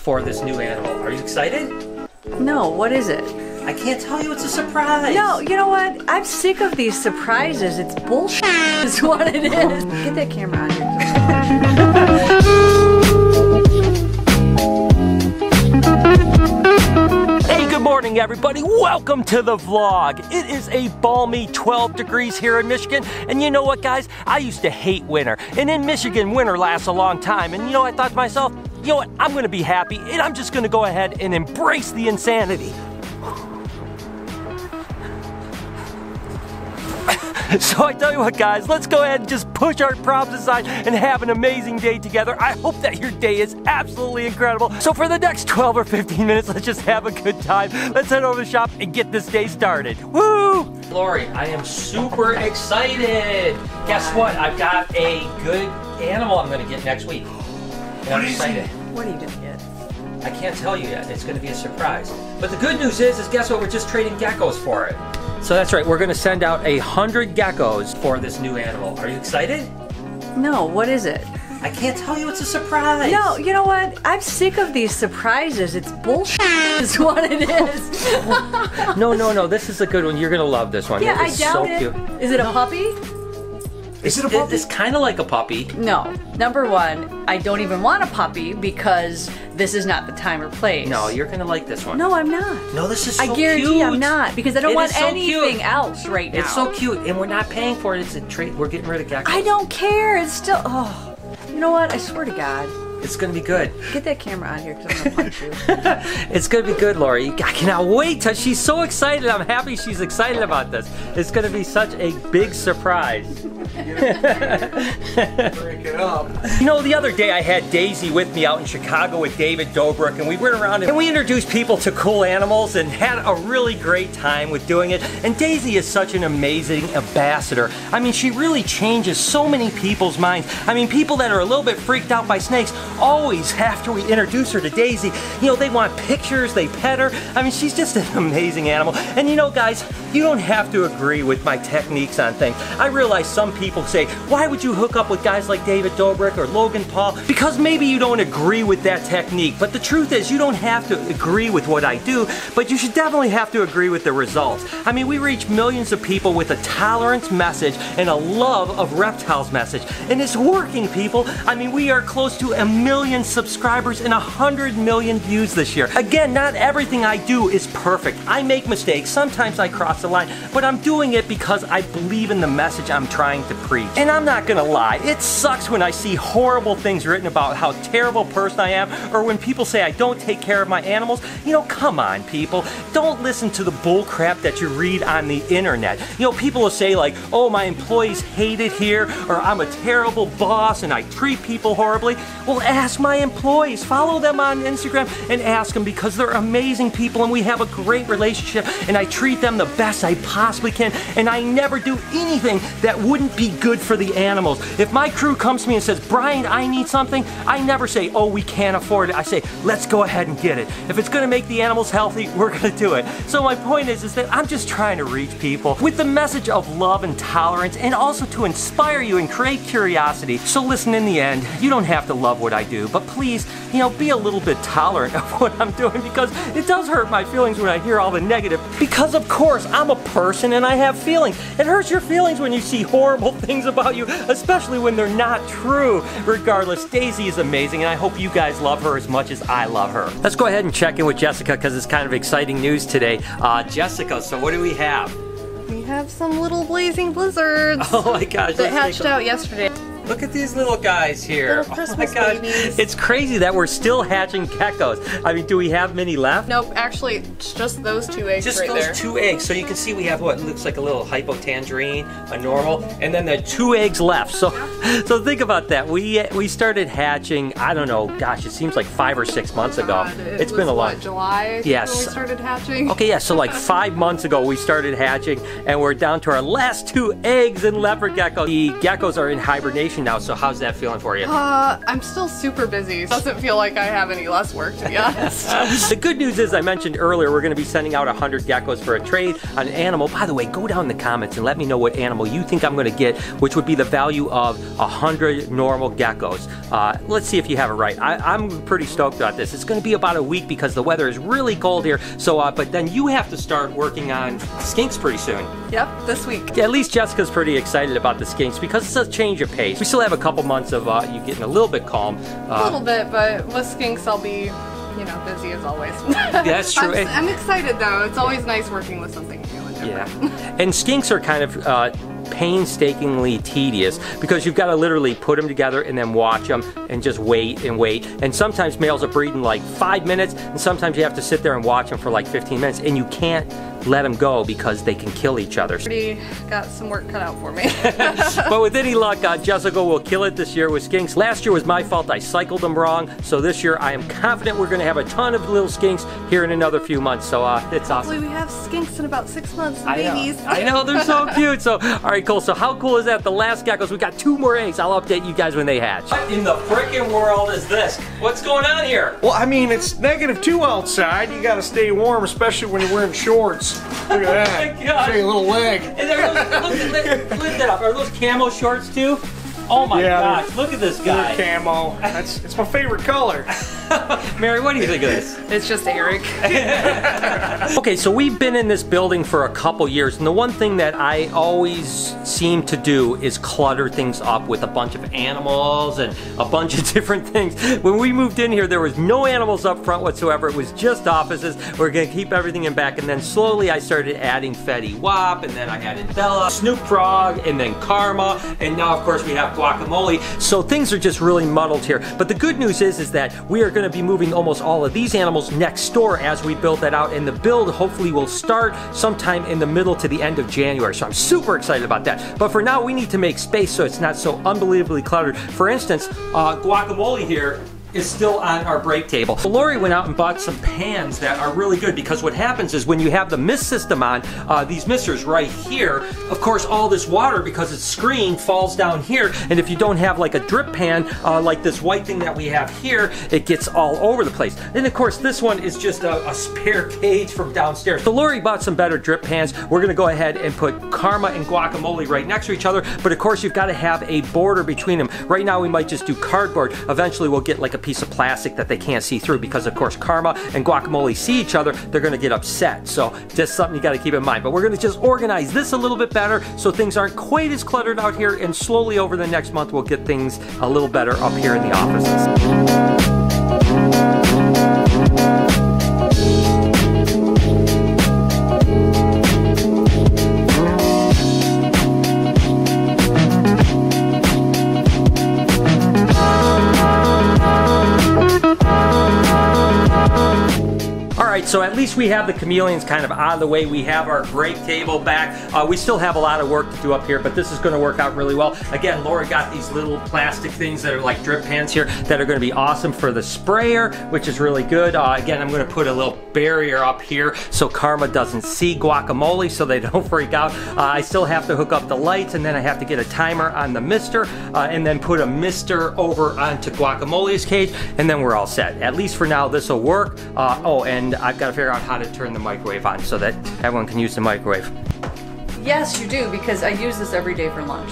for this new animal. Are you excited? No, what is it? I can't tell you, it's a surprise. No, you know what? I'm sick of these surprises. It's bullshit, is what it is. Get that camera on here. Hey, good morning, everybody. Welcome to the vlog. It is a balmy 12 degrees here in Michigan. And you know what, guys? I used to hate winter. And in Michigan, winter lasts a long time. And you know, I thought to myself, you know what? I'm to be happy. And I'm just to go ahead and embrace the insanity. So I tell you what, guys, let's go ahead and just push our problems aside and have an amazing day together. I hope that your day is absolutely incredible. So for the next 12 or 15 minutes, let's just have a good time. Let's head over to the shop and get this day started. Woo! Lori, I am super excited. Guess what? I've got a good animal I'm to get next week. And I'm excited. What are you gonna get? I can't tell you yet. It's going to be a surprise. But the good news is, is guess what? We're just trading geckos for it. So that's right. We're going to send out a hundred geckos for this new animal. Are you excited? No, what is it? I can't tell you. It's a surprise. No, you know what? I'm sick of these surprises. It's bullshit, is what it is. No, no, no. This is a good one. You're going to love this one. yeah, It I doubt so it. cute. Is it a puppy? Is it a puppy? It's kind of like a puppy. No. Number one, I don't even want a puppy because this is not the time or place. No, you're going to like this one. No, I'm not. No, this is so I guarantee cute. I'm not because I don't It want so anything cute. else right now. It's so cute, and we're not paying for it. It's a trade. We're getting rid of geckos. I don't care. It's still. Oh, you know what? I swear to God. It's going to be good. Get that camera on here because I'm gonna punch you. It's going to be good, Lori. I cannot wait. Till she's so excited. I'm happy she's excited about this. It's going to be such a big surprise. Break it up. You know, the other day I had Daisy with me out in Chicago with David Dobrik, and we went around and we introduced people to cool animals and had a really great time with doing it. And Daisy is such an amazing ambassador. I mean, she really changes so many people's minds. I mean, people that are a little bit freaked out by snakes, always after we introduce her to Daisy, you know, they want pictures, they pet her. I mean, she's just an amazing animal. And you know, guys, you don't have to agree with my techniques on things. I realize some people say, why would you hook up with guys like David Dobrik or Logan Paul? Because maybe you don't agree with that technique. But the truth is, you don't have to agree with what I do, but you should definitely have to agree with the results. I mean, we reach millions of people with a tolerance message and a love of reptiles message. And it's working, people. I mean, we are close to a million subscribers and a hundred million views this year. Again, not everything I do is perfect. I make mistakes. Sometimes I cross the line, but I'm doing it because I believe in the message I'm trying to preach. And I'm not gonna lie, it sucks when I see horrible things written about how terrible person I am, or when people say I don't take care of my animals. You know, come on, people. Don't listen to the bull crap that you read on the internet. You know, people will say like, oh, my employees hate it here, or I'm a terrible boss and I treat people horribly. Well, ask my employees. Follow them on Instagram and ask them because they're amazing people and we have a great relationship and I treat them the best I possibly can and I never do anything that wouldn't be good for the animals. If my crew comes to me and says, Brian, I need something, I never say, oh, we can't afford it. I say, let's go ahead and get it. If it's gonna make the animals healthy, we're gonna do it. So my point is, is that I'm just trying to reach people with the message of love and tolerance and also to inspire you and create curiosity. So listen, in the end, you don't have to love what I do, but please, you know, be a little bit tolerant of what I'm doing because it does hurt my feelings when I hear all the negative. Because of course, I'm a person and I have feelings. It hurts your feelings when you see horrible things about you, especially when they're not true. Regardless, Daisy is amazing and I hope you guys love her as much as I love her. Let's go ahead and check in with Jessica because it's kind of exciting news today. Uh, Jessica, so what do we have? We have some little blazing blizzards Oh my gosh. that hatched out yesterday. Look at these little guys here. Little oh Christmas oh my gosh. babies. It's crazy that we're still hatching geckos. I mean, do we have many left? Nope, actually, it's just those two eggs Just right those there. two eggs. So you can see we have what looks like a little hypotangerine, a normal, and then the two eggs left. So, so think about that. We we started hatching. I don't know. Gosh, it seems like five or six months ago. God, it it's was, been a what, long. July Yes. we started hatching. Okay, yeah, so like five months ago we started hatching and we're down to our last two eggs in leopard gecko. The geckos are in hibernation vacation now, so how's that feeling for you? Uh, I'm still super busy. Doesn't feel like I have any less work, to be honest. The good news is, I mentioned earlier, we're going to be sending out 100 geckos for a trade on an animal. By the way, go down in the comments and let me know what animal you think I'm going to get, which would be the value of 100 normal geckos. Uh, let's see if you have it right. I, am pretty stoked about this. It's going to be about a week because the weather is really cold here. So, uh, but then you have to start working on skinks pretty soon. yep, this week. At least Jessica's pretty excited about the skinks because it's a change of pace. We still have a couple months of uh, you getting a little bit calm. A Uh, little bit, but with skinks, I'll be, you know, busy as always. That's true. I'm, I'm excited though. It's always nice working with something new and different. Yeah. And skinks are kind of uh, painstakingly tedious because you've got to literally put them together and then watch them and just wait and wait. And sometimes males are breeding like five minutes, and sometimes you have to sit there and watch them for like 15 minutes, and you can't let them go because they can kill each other. Already got some work cut out for me. but with any luck, uh, Jessica will kill it this year with skinks. Last year was my fault. I cycled them wrong. So this year, I am confident we're going to have a ton of little skinks here in another few months. So uh, it's awesome. We have skinks in about six months, I know. babies. I know, they're so cute. So, all right, cool. So, how cool is that? The last geckos, we got two more eggs. I'll update you guys when they hatch. What in the freaking world is this? What's going on here? Well, I mean, it's negative two outside. You gotta stay warm, especially when you're wearing shorts. Look at that. Oh my God. Show little leg. And there, look, look, lift, lift that up. Are those camo shorts too? Oh my Yeah, gosh, look at this guy. Camo. That's it's my favorite color. Mary, what do you think of this? It's just Eric. Okay, so we've been in this building for a couple years, and the one thing that I always seem to do is clutter things up with a bunch of animals and a bunch of different things. When we moved in here, there was no animals up front whatsoever. It was just offices. We're gonna keep everything in back, and then slowly I started adding Fetty Wap, and then I added Bella, Snoop Frog, and then Karma, and now of course we have Guacamole. So things are just really muddled here. But the good news is, is that we are gonna be moving almost all of these animals next door as we build that out, and the build hopefully will start sometime in the middle to the end of January. So I'm super excited about that. But for now, we need to make space so it's not so unbelievably cluttered. For instance, uh, Guacamole here is still on our break table. So Lori went out and bought some pans that are really good because what happens is when you have the mist system on, uh, these misters right here, of course all this water because it's screened falls down here and if you don't have like a drip pan uh, like this white thing that we have here, it gets all over the place. And of course this one is just a, a spare cage from downstairs. So Lori bought some better drip pans. We're gonna go ahead and put Karma and Guacamole right next to each other, but of course you've gotta have a border between them. Right now we might just do cardboard. Eventually we'll get like a piece of plastic that they can't see through because of course Karma and Guacamole see each other, they're gonna get upset. So just something you gotta keep in mind. But we're gonna just organize this a little bit better so things aren't quite as cluttered out here and slowly over the next month we'll get things a little better up here in the offices. So at least we have the chameleons kind of out of the way. We have our break table back. Uh, we still have a lot of work to do up here, but this is going to work out really well. Again, Lori got these little plastic things that are like drip pans here that are going to be awesome for the sprayer, which is really good. Uh, again, I'm going to put a little barrier up here so Karma doesn't see guacamole so they don't freak out. Uh, I still have to hook up the lights and then I have to get a timer on the mister uh, and then put a mister over onto guacamole's cage and then we're all set. At least for now, this will work. Uh, oh, and I've got to figure out how to turn the microwave on so that everyone can use the microwave. yes, you do, because I use this every day for lunch.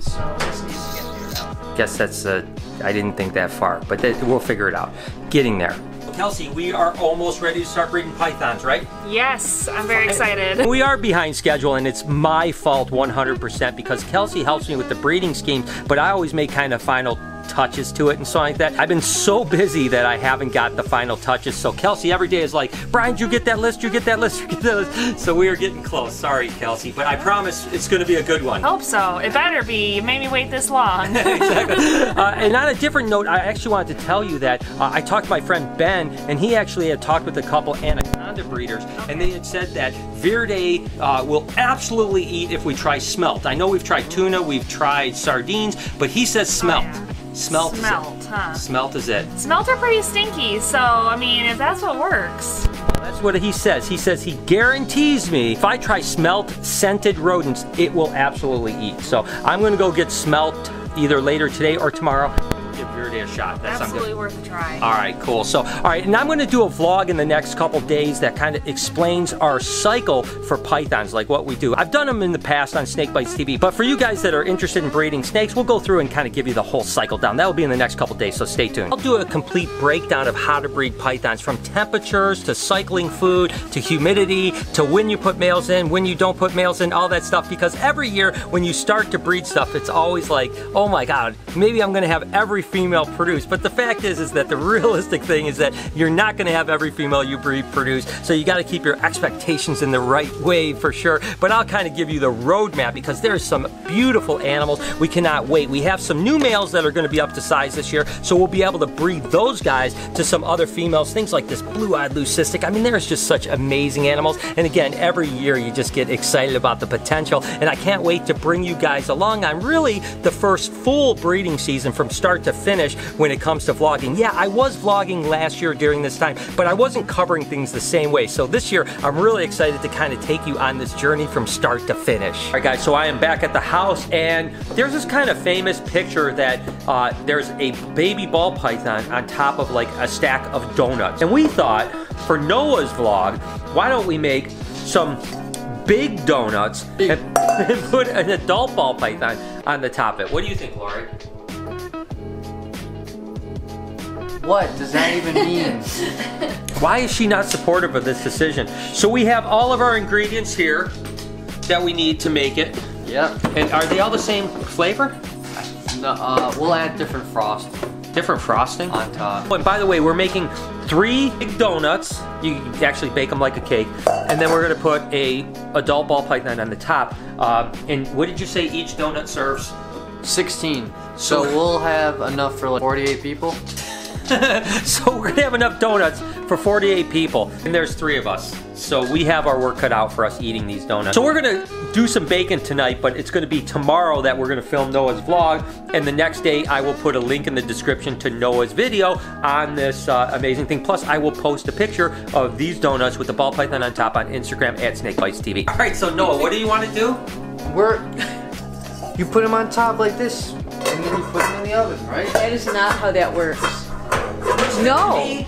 So this needs to get figured out. Guess that's uh, I didn't think that far, but that, we'll figure it out. Getting there. Kelsey, we are almost ready to start breeding pythons, right? Yes, I'm very excited. We are behind schedule, and it's my fault 100% because Kelsey helps me with the breeding schemes, but I always make kind of final touches to it and so like that. I've been so busy that I haven't got the final touches. So Kelsey every day is like, Brian, you get that list? You get that list? You get that list? So we are getting close. Sorry, Kelsey, but I promise it's going to be a good one. Hope so. It better be. You made me wait this long. exactly. Uh, and on a different note, I actually wanted to tell you that uh, I talked to my friend Ben, and he actually had talked with a couple anaconda breeders, and they had said that Verde uh, will absolutely eat if we try smelt. I know we've tried tuna, we've tried sardines, but he says smelt. yeah. Smelt, is Smelt, it. huh? Smelt is it. Smelt are pretty stinky, so I mean, if that's what works. That's what he says. He says he guarantees me if I try smelt scented rodents, it will absolutely eat. So I'm gonna go get smelt either later today or tomorrow. A shot. That sounds good. Absolutely worth a try. All right, cool. So, all right, and I'm going to do a vlog in the next couple days that kind of explains our cycle for pythons, like what we do. I've done them in the past on Snake Bytes TV, but for you guys that are interested in breeding snakes, we'll go through and kind of give you the whole cycle down. That will be in the next couple days, so stay tuned. I'll do a complete breakdown of how to breed pythons from temperatures to cycling food to humidity to when you put males in, when you don't put males in, all that stuff, because every year when you start to breed stuff, it's always like, oh my God, maybe I'm going to have every female produce. But the fact is, is that the realistic thing is that you're not going to have every female you breed produce. So you got to keep your expectations in the right way for sure. But I'll kind of give you the roadmap because there's some beautiful animals. We cannot wait. We have some new males that are going to be up to size this year. So we'll be able to breed those guys to some other females. Things like this blue-eyed leucistic. I mean, there's just such amazing animals. And again, every year you just get excited about the potential. And I can't wait to bring you guys along on really the first full breeding season from start to finish when it comes to vlogging. Yeah, I was vlogging last year during this time, but I wasn't covering things the same way. So this year, I'm really excited to kind of take you on this journey from start to finish. All right, guys, so I am back at the house, and there's this kind of famous picture that uh, there's a baby ball python on top of like a stack of donuts. And we thought, for Noah's vlog, why don't we make some big donuts and, and put an adult ball python on the top of it. What do you think, Lori? What does that even mean? Why is she not supportive of this decision? So we have all of our ingredients here that we need to make it. yep. And are they all the same flavor? No, uh, we'll add different frost Different frosting? on top. Oh, and by the way, we're making three big donuts. You actually bake them like a cake. And then we're gonna put a adult ball python on the top. Um, and what did you say each donut serves? 16. So we'll have enough for like 48 people. so we're gonna have enough donuts for 48 people, and there's three of us. So we have our work cut out for us eating these donuts. So we're gonna do some bacon tonight, but it's gonna be tomorrow that we're gonna film Noah's vlog, and the next day I will put a link in the description to Noah's video on this uh, amazing thing. Plus, I will post a picture of these donuts with the ball python on top on Instagram at Snake Bytes TV. All right, so Noah, what do you want to do? We're. You put them on top like this, and then you put them in the oven, right? That is not how that works. No.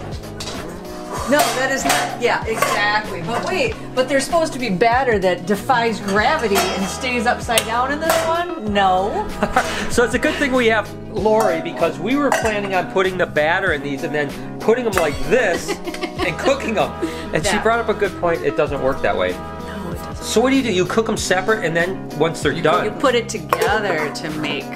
No, that is not. Yeah, exactly. But wait, but there's supposed to be batter that defies gravity and stays upside down in this one? No. So it's a good thing we have Lori because we were planning on putting the batter in these and then putting them like this and cooking them. And she brought up a good point. It doesn't work that way. No, it doesn't. So what do you do? You cook them separate and then once they're You done. You put it together to make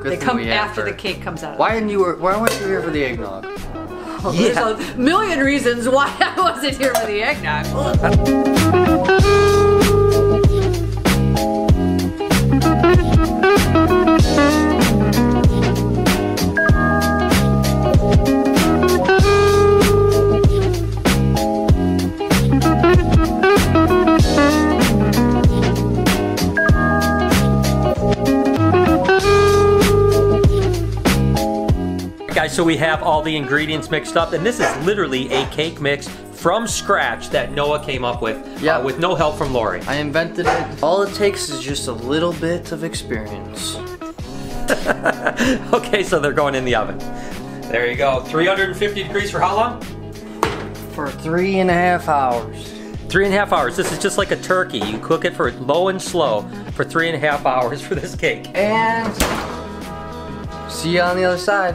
Good They come we after the cake comes out. Why didn't you? Why weren't you here for the eggnog? Well, There's a million reasons why I wasn't here for the eggnog. so we have all the ingredients mixed up and this is literally a cake mix from scratch that Noah came up with Yeah. uh, with no help from Lori. I invented it. All it takes is just a little bit of experience. Okay, so they're going in the oven. There you go. 350 degrees for how long? For three and a half hours. Three and a half hours. This is just like a turkey. You cook it for low and slow for three and a half hours for this cake. And see you on the other side.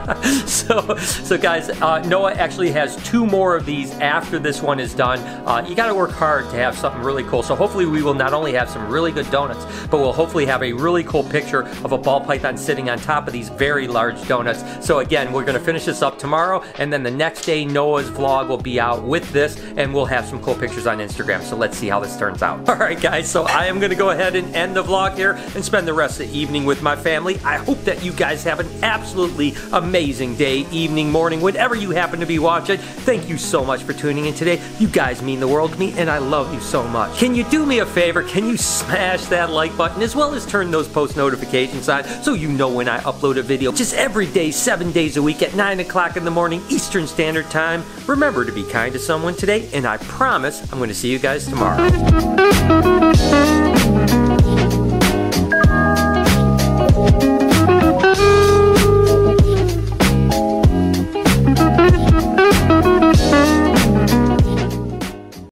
so, so guys, uh, Noah actually has two more of these after this one is done. Uh, you got to work hard to have something really cool. So hopefully we will not only have some really good donuts, but we'll hopefully have a really cool picture of a ball python sitting on top of these very large donuts. So again, we're going to finish this up tomorrow, and then the next day Noah's vlog will be out with this, and we'll have some cool pictures on Instagram. So let's see how this turns out. All right, guys. So I am going to go ahead and end the vlog here and spend the rest of the evening with my family. I hope that you guys have an absolutely amazing day, evening, morning, whatever you happen to be watching. Thank you so much for tuning in today. You guys mean the world to me, and I love you so much. Can you do me a favor? Can you smash that like button as well as turn those post notifications on so you know when I upload a video just every day, seven days a week at 9 o'clock in the morning Eastern Standard Time? Remember to be kind to someone today, and I promise I'm going to see you guys tomorrow.